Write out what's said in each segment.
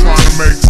trying to make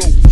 Joe